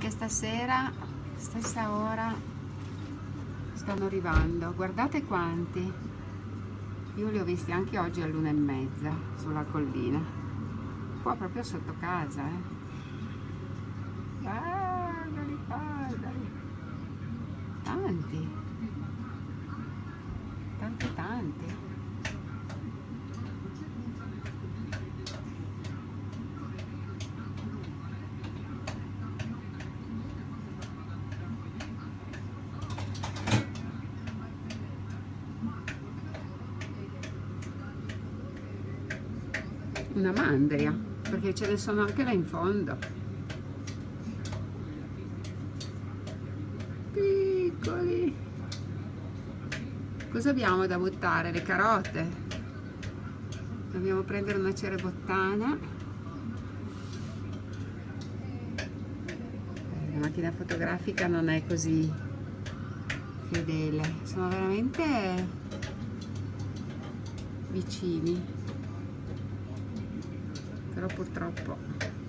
anche stasera stessa ora stanno arrivando. Guardate quanti. Io li ho visti anche oggi all'una e mezza sulla collina. Qua proprio sotto casa eh. guardali guardali. Tanti. Tanti tanti una mandria perché ce ne sono anche là in fondo. Piccoli. Cosa abbiamo da buttare? le carote. Dobbiamo prendere una cerebottana. La macchina fotografica non è così fedele. Sono veramente vicini però purtroppo